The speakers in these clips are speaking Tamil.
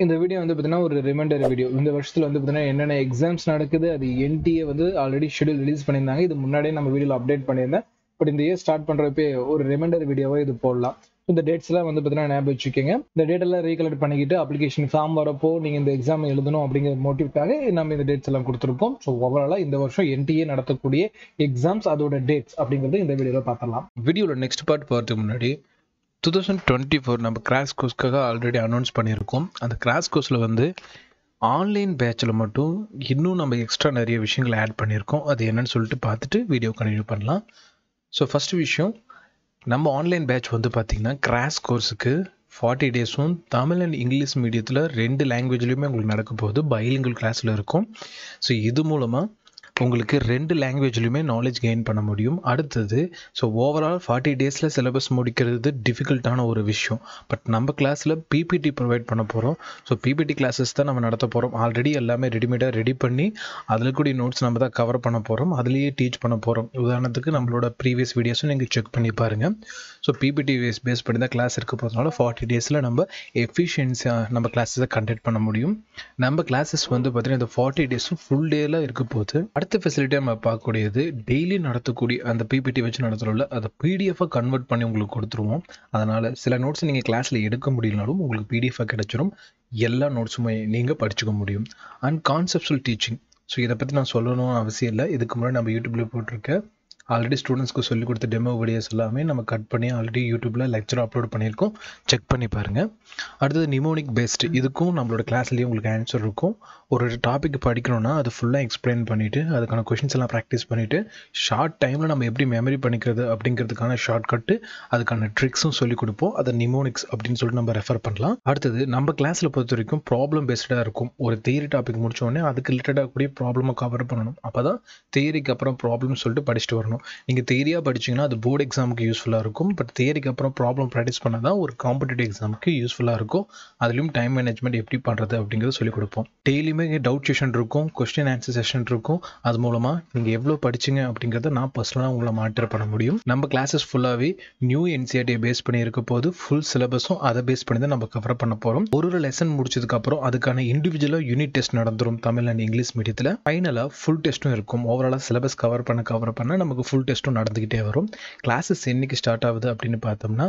இந்த வீடியோ வந்து பார்த்தீங்கன்னா ஒரு ரிமைண்டர் வீடியோ இந்த வருஷத்தில் வந்து பார்த்தீங்கன்னா என்னென்ன எக்ஸாம்ஸ் நடக்குது அது என்டிஏ வந்து ஆல்ரெடி ஷெடியூல் ரிலீஸ் பண்ணியிருந்தாங்க. இது முன்னாடியே நம்ம வீடியோவில் அப்டேட் பண்ணியிருந்தேன். பட் இந்த இயர் ஸ்டார்ட் பண்ணுறப்பே ஒரு ரிமைண்டர் வீடியோவாக இது போடலாம். இந்த டேட்ஸ் எல்லாம் வந்து பார்த்தீங்கன்னா ஞாபகம் வச்சுக்கோங்க. இந்த டேட் எல்லாம் ரீகலெக்ட் பண்ணிக்கிட்டு அப்ளிகேஷன் ஃபார்ம் வரப்போ நீங்கள் இந்த எக்ஸாம் எழுதணும் அப்படிங்கிற மோட்டிவ்க்காக நம்ம இந்த டேட்ஸ் எல்லாம் கொடுத்துருப்போம். ஸோ ஓவராலாக இந்த வருஷம் என்டிஏ நடத்தக்கூடிய எக்ஸாம்ஸ் அதோட டேட்ஸ் அப்படிங்கிறது இந்த வீடியோவில் பார்த்துடலாம் வீடியோவில் நெக்ஸ்ட் பார்ட் போகிறதுக்கு முன்னாடி டூ தௌசண்ட் டுவெண்ட்டி ஃபோர் நம்ம கிராஷ் கோர்ஸ்க்காக ஆல்ரெடி அனௌன்ஸ் பண்ணியிருக்கோம். அந்த கிராஷ் கோர்ஸில் வந்து ஆன்லைன் பேட்சில் மட்டும் இன்னும் நம்ம எக்ஸ்ட்ரா நிறைய விஷயங்களை ஆட் பண்ணியிருக்கோம். அது என்னன்னு சொல்லிட்டு பார்த்துட்டு வீடியோ கண்டினியூ பண்ணலாம். ஸோ ஃபஸ்ட்டு விஷயம் நம்ம ஆன்லைன் பேட்ச் வந்து பார்த்திங்கன்னா கிராஷ் கோர்ஸுக்கு ஃபார்ட்டி டேஸும் தமிழ் அண்ட் இங்கிலீஷ் மீடியத்தில் ரெண்டு லாங்குவேஜ்லேயுமே உங்களுக்கு நடக்க போகுது. பைலிங்கல் கிளாஸில் இருக்கும். ஸோ இது மூலமாக உங்களுக்கு ரெண்டு லாங்குவேஜ்லையுமே நாலேஜ் கெயின் பண்ண முடியும். அடுத்தது ஸோ ஓவரால் ஃபார்ட்டி டேஸில் சிலபஸ் முடிக்கிறது டிஃபிகல்ட்டான ஒரு விஷயம். பட் நம்ம கிளாஸில் பிபிடி ப்ரொவைட் பண்ண போகிறோம் ஸோ பிபிடி கிளாஸஸ் தான் நம்ம நடத்த போகிறோம் ஆல்ரெடி எல்லாமே ரெடிமேடாக ரெடி பண்ணி அதில் கூடிய நோட்ஸ் நம்ம தான் கவர் பண்ண போகிறோம் அதுலேயே டீச் பண்ண போகிறோம் உதாரணத்துக்கு நம்மளோட ப்ரீவியஸ் வீடியோஸும் நீங்கள் செக் பண்ணி பாருங்கள் ஸோ பிபிடி பேஸ் பேஸ் பண்ணி தான் கிளாஸ் இருக்க போகிறதுனால ஃபார்ட்டி டேஸில் நம்ம எஃபிஷியன்ஸியாக நம்ம கிளாஸஸை கண்டக்ட் பண்ண முடியும். நம்ம கிளாஸஸ் வந்து பார்த்திங்கன்னா இந்த ஃபார்ட்டி டேஸும் ஃபுல் டேயில் இருக்க போகுது. அடுத்த ஃபெசிலிட்டியாக நம்ம பார்க்கக்கூடியது டெய்லி நடத்தக்கூடிய அந்த பிபிடி வச்சு நடத்துகிறோம்ல அதை பிடிஎஃபாக கன்வெர்ட் பண்ணி உங்களுக்கு கொடுத்துருவோம். அதனால் சில நோட்ஸ் நீங்கள் கிளாஸில் எடுக்க முடியலனாலும் உங்களுக்கு பிடிஎஃபாக கிடச்சிரும். எல்லா நோட்ஸுமே நீங்கள் படிச்சுக்க முடியும். அண்ட் கான்செப்சுவல் டீச்சிங் ஸோ இதை பற்றி நான் சொல்லணும்னு அவசியம் இல்லை. இதுக்கு முன்னாடி நம்ம யூடியூப்பில் போட்டிருக்க ஆல்ரெடி ஸ்டூடெண்ட்ஸ்க்கு சொல்லி கொடுத்த டெமோ வீடியோஸ் எல்லாமே நம்ம கட் பண்ணி ஆல்ரெடி யூடியூப்பில் லெக்சர் அப்லோட் பண்ணியிருக்கோம். செக் பண்ணி பாருங்கள் அடுத்தது நிமோனிக் பெஸ்ட் இதுக்கும் நம்மளோட கிளாஸ்லேயே உங்களுக்கு ஆன்சர் இருக்கும். ஒரு டாபிக் படிக்கணும்னா அது ஃபுல்லாக எக்ஸ்பிளைன் பண்ணிவிட்டு அதுக்கான கொஷின்ஸ் எல்லாம் ப்ராக்டிஸ் பண்ணிவிட்டு ஷார்ட் டைமில் நம்ம எப்படி மெமரி பண்ணிக்கிறது அப்படிங்கிறதுக்கான ஷார்ட் கட்டு அதுக்கான ட்ரிக்ஸும் சொல்லிக் கொடுப்போம். அதை நிமோனிக்ஸ் அப்படின்னு சொல்லிட்டு நம்ம ரெஃபர் பண்ணலாம். அடுத்தது நம்ம கிளாஸில் பொறுத்த வரைக்கும் ப்ராப்ளம் பேஸ்டாக இருக்கும். ஒரு தியரி டாபிக் முடிச்சோடனே அதுக்கு ரிலேட்டடாக கூடிய ப்ராப்ளமாக கவர் பண்ணணும். அப்போ தான் தியரிக்கு அப்புறம் ப்ராப்ளம் சொல்லிட்டு படிச்சுட்டு வரணும். நீங்கள் தியரியாக படிச்சிங்கன்னா அது போர்டு எக்ஸாமுக்கு யூஸ்ஃபுல்லாக இருக்கும். பட் தியரிக்கு அப்புறம் ப்ராப்ளம் ப்ராக்டிஸ் பண்ண தான் ஒரு காம்படிட்டிவ் எக்ஸாமுக்கு யூஸ்ஃபுல்லாக இருக்கும். அதுலேயும் டைம் மேனேஜ்மெண்ட் எப்படி பண்ணுறது அப்படிங்கிறத சொல்லிக் கொடுப்போம். டெய்லியுமே டவுட் செஷன் இருக்கும் கொஸ்டின் ஆன்சர் செஷன் இருக்கும். அது மூலமாக நீங்கள் எவ்வளோ படிச்சிங்க அப்படிங்கிறத நான் பர்சனலாக உங்களை மாட்டர் பண்ண முடியும். நம்ம கிளாஸஸ் ஃபுல்லாகவே நியூ என்சிஆர்டியை பேஸ் பண்ணி இருக்க போது ஃபுல் சிலபஸும் அதை பேஸ் பண்ணி தான் நம்ம கவர் பண்ண போகிறோம் ஒரு ஒரு லெசன் முடிச்சதுக்கப்புறம் அதுக்கான இண்டிவிஜுவலாக யூனிட் டெஸ்ட் நடந்துடும் தமிழ் அண்ட் இங்கிலீஷ் மீடியத்தில் ஃபைனலாக ஃபுல் டெஸ்ட்டும் இருக்கும். ஓவராலாக சிலபஸ் கவர் பண்ண கவர் பண்ண நமக்கு ஃபுல் டெஸ்ட்டும் நடந்துக்கிட்டே வரும். கிளாஸஸ் என்னைக்கு ஸ்டார்ட் ஆகுது அப்படின்னு பார்த்தோம்னா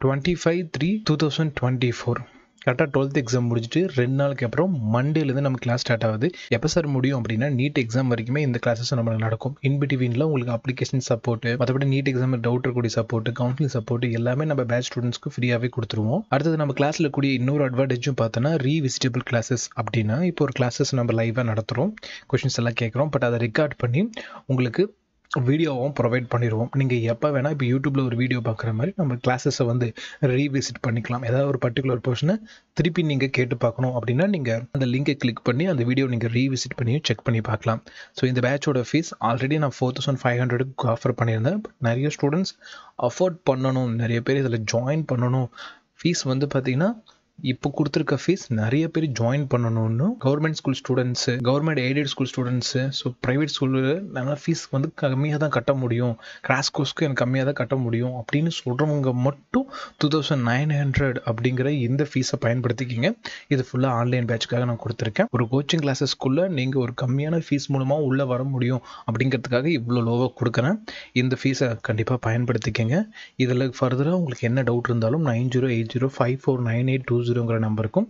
twenty five three two thousand twenty four கரெக்டாக டுவெல்த் எக்ஸாம் முடிச்சுட்டு ரெண்டு நாளுக்கு அப்புறம் மண்டேலேருந்து நம்ம கிளாஸ் ஸ்டார்ட் ஆகுது. எப்போ சார் முடியும் அப்படின்னா நீட் எக்ஸாம் வரைக்குமே இந்த கிளாஸஸ் நம்மளுக்கு நடக்கும். இன் பிட்வீனில் உங்களுக்கு அப்ளிகேஷன் சப்போர்ட்டு மற்றபடி நீட் எக்ஸாம் டவுட் இருக்கக்கூடிய சப்போர்ட் கவுன்சிலிங் சப்போர்ட் எல்லாமே நம்ம பேட்ச் ஸ்டூடெண்ட்ஸ்க்கு ஃப்ரீயாகவே கொடுத்துருவோம். அடுத்தது நம்ம கிளாஸில் கூடிய இன்னொரு அட்வான்டேஜும் பார்த்தோன்னா ரீவிசிட்டபிள் கிளாஸஸ் அப்படின்னா இப்போ ஒரு கிளாஸஸ் நம்ம லைவாக நடத்துகிறோம் கொஷின்ஸ் எல்லாம் கேட்குறோம். பட் அதை ரெக்கார்ட் பண்ணி உங்களுக்கு வீடியோவும் ப்ரொவைட் பண்ணிடுவோம் நீங்கள் எப்போ வேணால் இப்போ யூடியூப்பில் ஒரு வீடியோ பார்க்குற மாதிரி நம்ம கிளாஸஸை வந்து ரீவிசிட் பண்ணிக்கலாம். ஏதாவது ஒரு பர்டிகுலர் போர்ஷனை திருப்பி நீங்கள் கேட்டு பார்க்கணும் அப்படின்னா நீங்கள் அந்த லிங்கை கிளிக் பண்ணி அந்த வீடியோ நீங்கள் ரீவிசிட் பண்ணி செக் பண்ணி பார்க்கலாம். ஸோ இந்த பேட்சோட ஃபீஸ் ஆல்ரெடி நான் ஃபோர் தௌசண்ட் ஃபைவ் ஹண்ட்ரடுக்கு ஆஃபர் பண்ணியிருந்தேன். பட் நிறைய ஸ்டூடெண்ட்ஸ் அஃபோர்ட் பண்ணணும். நிறைய பேர் இதில் ஜாயின் பண்ணணும். ஃபீஸ் வந்து பார்த்திங்கன்னா இப்போ கொடுத்துருக்க ஃபீஸ் நிறைய பேர் ஜாயின் பண்ணணும்னு government school students government aided school students so private ஸ்கூலில் நல்லா ஃபீஸ் வந்து கம்மியாக தான் கட்ட முடியும். கிராஸ் கோர்ஸ்க்கு எனக்கு கம்மியாக தான் கட்ட முடியும். அப்படின்னு சொல்கிறவங்க மட்டும் டூ தௌசண்ட் நைன் ஹண்ட்ரட் அப்படிங்கிற இந்த ஃபீஸை பயன்படுத்திக்கிங்க. இது ஃபுல்லாக ஆன்லைன் பேட்சுக்காக நான் கொடுத்துருக்கேன். ஒரு கோச்சிங் கிளாஸஸ்க்குள்ளே நீங்கள் ஒரு கம்மியான ஃபீஸ் மூலமாக உள்ளே வர முடியும் அப்படிங்கிறதுக்காக இவ்வளோ லோவாக கொடுக்குறேன். இந்த ஃபீஸை கண்டிப்பாக பயன்படுத்திக்கங்க. இதில் ஃபர்தராக உங்களுக்கு என்ன டவுட் இருந்தாலும் nine zero eight zero five four nine eight two ஜீரோங்கிற நம்பருக்கும்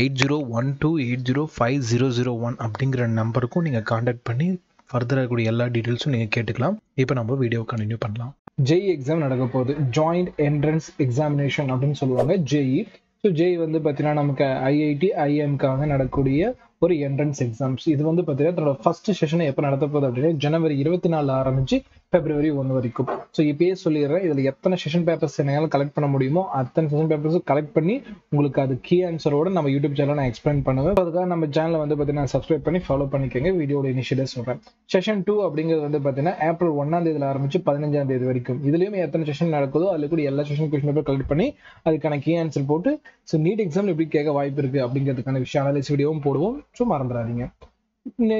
eight zero one two eight zero five zero zero one அப்படிங்கிற நம்பருக்கும் நீங்கள் காண்டாக்ட் பண்ணி ஃபர்தராக இருக்கக்கூடிய எல்லா டீட்டெயில்ஸும் நீங்கள் கேட்டுக்கலாம். இப்போ நம்ம வீடியோ கண்டினியூ பண்ணலாம். ஜெய் எக்ஸாம் நடக்க போகுது. ஜாயிண்ட் என்ட்ரன்ஸ் எக்ஸாமினேஷன் அப்படின்னு சொல்லுவாங்க ஜேஇ ஸோ ஜேஇ வந்து பார்த்தீங்கன்னா நமக்கு ஐஐடி ஐஎம்காக நடக்கக்கூடிய ஒரு என்ட்ரன்ஸ் எக்ஸாம்ஸ் இது வந்து பார்த்தீங்கன்னா தன்னோட ஃபர்ஸ்ட் செஷனை எப்போ நடத்த போகுது அப்படின்னா ஜனவரி இருபத்தி நாலு ஆரம்பிச்சு பிப்ரவரி ஒன்று வரைக்கும். ஸோ இப்பயே சொல்லிடுறேன் இதில் எத்தனை செஷன் பேப்பர்ஸ் என்னால் கலெக்ட் பண்ண முடியுமோ அத்தனை செஷன் பேப்பர்ஸும் கலெக்ட் பண்ணி உங்களுக்கு அது கீ ஆன்சரோட நம்ம யூடியூப் சேனல் நான் எக்ஸ்பிளைன் பண்ணுவேன். அதுக்காக நம்ம சேனலை வந்து பார்த்தீங்கன்னா சப்ஸ்கிரைப் பண்ணி ஃபாலோ பண்ணிக்கோங்க. வீடியோட இனிஷியேட்டிவ் சொல்கிறேன் செஷன் டூ அப்படிங்கிறது வந்து பார்த்தீங்கன்னா ஏப்ரல் ஒன்றாம் தேதியில் ஆரம்பிச்சு பதினஞ்சாம் தேதி வரைக்கும். இதுலேயும் எத்தனை செஷன் நடக்குதோ அதில் கூட எல்லா செஷன் கொஸ்டின் பேப்பர் கலெக்ட் பண்ணி அதுக்கான கீ ஆன்சர் போட்டு ஸோ நீட் எக்ஸாம் எப்படி கேட்க வாய்ப்பு இருக்குது அப்படிங்கிறதுக்கான விஷயம் அனலைஸ் வீடியோவும் போடுவோம். ஸோ மறந்துடாதீங்க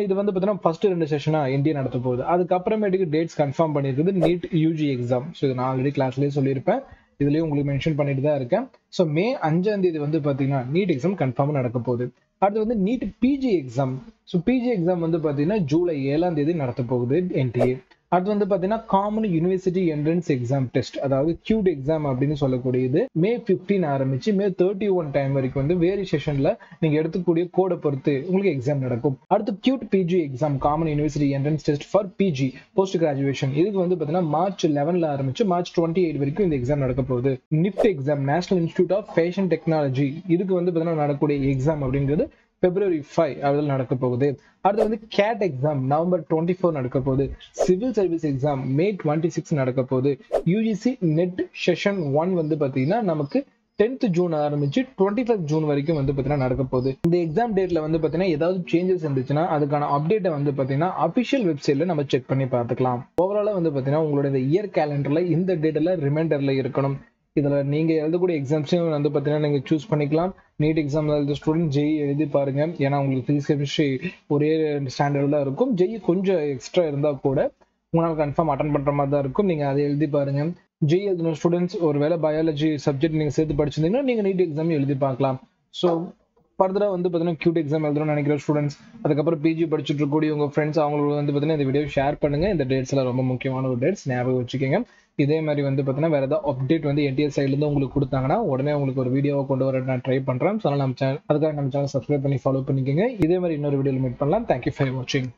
இது வந்து பார்த்தீங்கன்னா ஃபர்ஸ்ட் ரெண்டு செஷனா இந்தியா நடத்த போகுது. அதுக்கப்புறமேட்டுக்கு டேட்ஸ் கன்ஃபார்ம் பண்ணியிருக்குது நீட் யூஜி எக்ஸாம் ஸோ இது நான் ஆல்ரெடி கிளாஸ்லேயே சொல்லியிருப்பேன். இதுலேயும் உங்களுக்கு மென்ஷன் பண்ணிட்டு தான் இருக்கேன். ஸோ மே அஞ்சாம் தேதி வந்து பாத்தீங்கன்னா நீட் எக்ஸாம் கன்ஃபார்ம் நடக்க போகுது. அடுத்து வந்து NEET PG exam so PG exam வந்து பாத்தீங்கன்னா ஜூலை ஏழாம் தேதி நடத்த போகுது என்டிஏ அடுத்து வந்து பாத்தீங்கன்னா common university entrance exam test அதாவது கியூட் எக்ஸாம் அப்படின்னு சொல்லக்கூடியது. மே பிப்டீன் ஆரம்பிச்சு மே தேர்ட்டி ஒன் டைம் வரைக்கும் வந்து வேறு செஷன்ல நீங்க எடுத்துக்கூடிய கோடை பொறுத்து உங்களுக்கு எக்ஸாம் நடக்கும். அடுத்து CUET PG exam common university entrance test for PG post graduation இதுக்கு வந்து பாத்தீங்கன்னா மார்ச் லெவன்ல ஆரம்பிச்சு மார்ச் டுவெண்ட்டி எயிட் வரைக்கும் இந்த எக்ஸாம் நடக்க போகுது. NIFT exam national institute of fashion technology இதுக்கு வந்து பாத்தீங்கன்னா நடக்கக்கூடிய எக்ஸாம் அப்படிங்கிறது பிப்ரவரி ஃபைவ் அதில் நடக்க போகுது. அடுத்து வந்து GATE exam November twenty four நடக்க போகுது civil service exam May twenty six நடக்க போகுது யூஜிசி நெட் செஷன் ஒன் வந்து பார்த்தீங்கன்னா நமக்கு டென்த் ஜூன் ஆரம்பிச்சு டுவெண்ட்டி ஃபைவ் ஜூன் வரைக்கும் வந்து பார்த்தீங்கன்னா நடக்க போகுது. இந்த எக்ஸாம் டேட்ல வந்து பார்த்தீங்கன்னா ஏதாவது சேஞ்சஸ் இருந்துச்சுன்னா அதுக்கான அப்டேட்டை வந்து பார்த்தீங்கன்னா அஃபிஷியல் வெப்சைட்ல நம்ம செக் பண்ணி பார்த்துக்கலாம். ஓவராலாக வந்து பார்த்தீங்கன்னா உங்களோட இந்த இயர் கேலண்டர்ல இந்த டேட்டில் ரிமைண்டர்ல இருக்கணும். இதுல நீங்க எழுதக்கூடிய எக்ஸாம்ஸையும் வந்து பார்த்தீங்கன்னா நீங்க சூஸ் பண்ணிக்கலாம். நீட் எக்ஸாம் எழுத ஸ்டூடெண்ட் ஜெய் எழுதி பாருங்க. ஏன்னா உங்களுக்கு ஃபிசிக்ஸ் கெமிஸ்ட்ரி ஒரே ஸ்டாண்டர்ட் தான் இருக்கும். ஜெய் கொஞ்சம் எக்ஸ்ட்ரா இருந்தா கூட உங்களால் கன்ஃபார்ம் அட்டன் பண்ற மாதிரி தான் இருக்கும். நீங்க அதை எழுதி பாருங்க. ஜெய் எழுதின ஸ்டூடெண்ட்ஸ் ஒரு வேலை பயாலஜி சப்ஜெக்ட் நீங்க சேர்த்து படிச்சிருந்தீங்கன்னா நீங்க நீட் எக்ஸாம் எழுதி பார்க்கலாம். ஸோ ஃபர்தராக வந்து பார்த்தீங்கன்னா கியூட் எக்ஸாம் எழுதணும்னு நினைக்கிற ஸ்டூடெண்ட்ஸ் அதுக்கப்புறம் பிஜி படிச்சுட்டு இருக்கக்கூடிய உங்கள் ஃப்ரெண்ட்ஸ் அவங்களுக்கு வந்து பார்த்தீங்கன்னா இந்த வீடியோ ஷேர் பண்ணுங்கள் இந்த டேட்ஸ்லாம் ரொம்ப முக்கியமான ஒரு டேட்ஸ் ஞாபகம் வச்சுக்கோங்க. இதே மாதிரி வந்து பார்த்தீங்கன்னா வேறு ஏதாவது அப்டேட் வந்து என்டிஎஸ் சைட்லேருந்து உங்களுக்கு கொடுத்தாங்கன்னா உடனே உங்களுக்கு ஒரு வீடியோவை கொண்டு வர நான் ட்ரை பண்ணுறேன் ஸோ நம்ம சேனல் அதுக்காக நம்ம சேனல் சப்ஸ்கிரைப் பண்ணி ஃபாலோ பண்ணிக்கோங்க. இதே மாதிரி இன்னொரு வீடியோவில் மீட் பண்ணலாம். தேங்க்யூ ஃபார் வாட்சிங்